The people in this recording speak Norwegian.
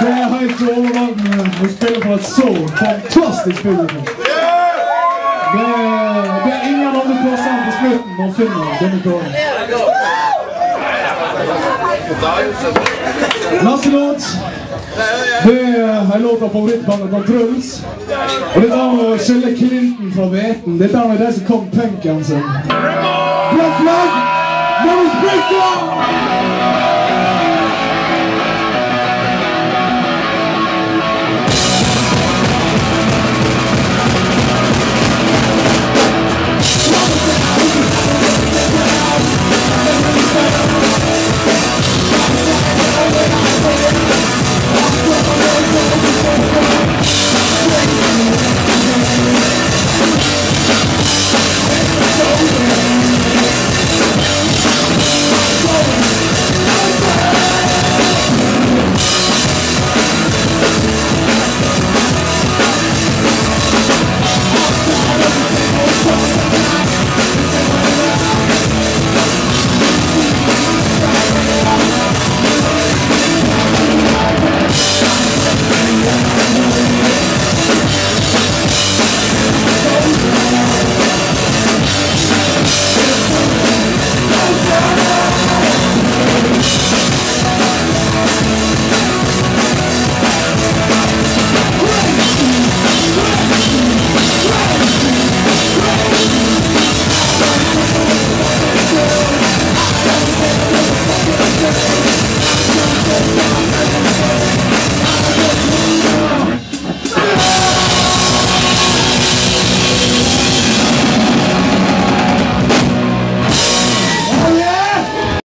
Det er helt overveldende å spille for et så fantastisk publikum. Det er, det er ingen andre plasser enn på slutten man finner denne kåren. Neste låt det er øh, en låt av favorittbandet fra Truls. Og dette er å skille klinten fra hveten. Dette er de som kom punken sin. Blått flagg! Magnus Bristol!